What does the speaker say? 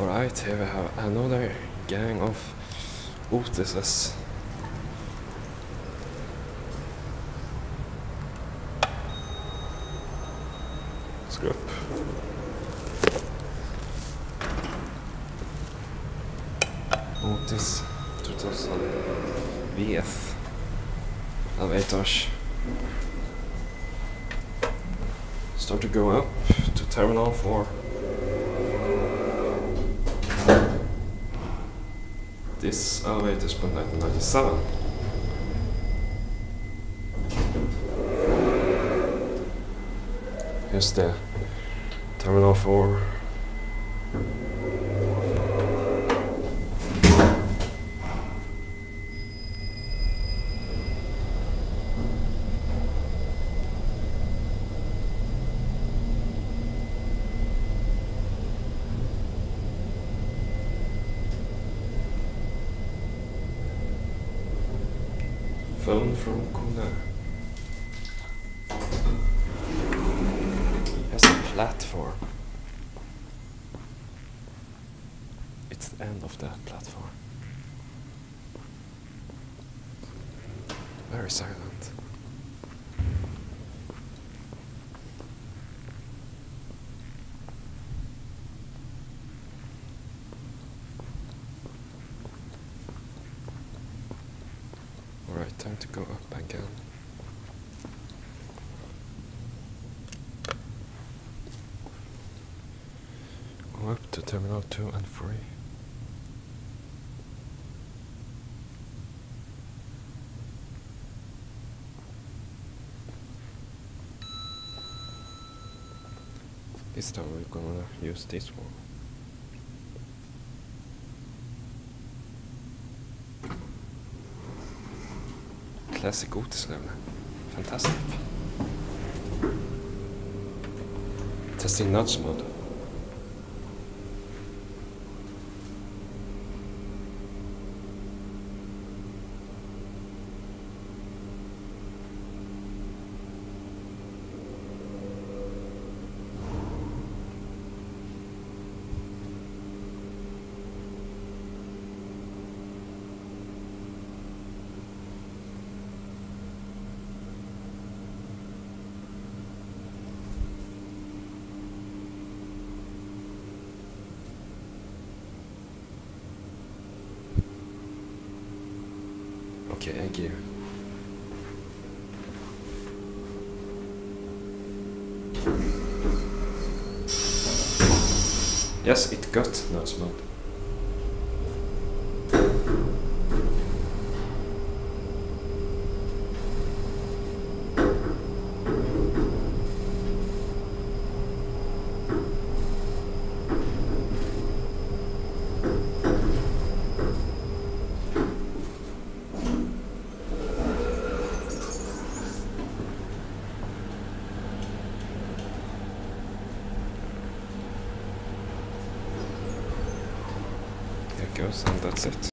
Alright, here we have another gang of Otises. Skru upp. Otis 2000 VF elevators start to go up to terminal 4 this elevator is from 1997 here's the terminal 4 phone from Kuna Here's a platform. It's the end of that platform. Very silent Alright, time to go up again. Go up to terminal 2 and 3. This time we're gonna use this one. Das ist ein gutes Level. Fantastisch. Das ist die Notch-Mode. Okay, thank you. Yes, it got nudge mode. And that's it.